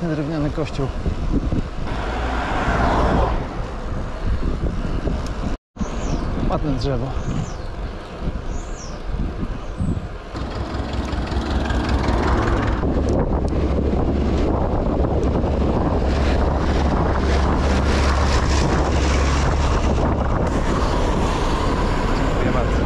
piękny drewniany kościół. Ładne drzewo. Dziękuję bardzo.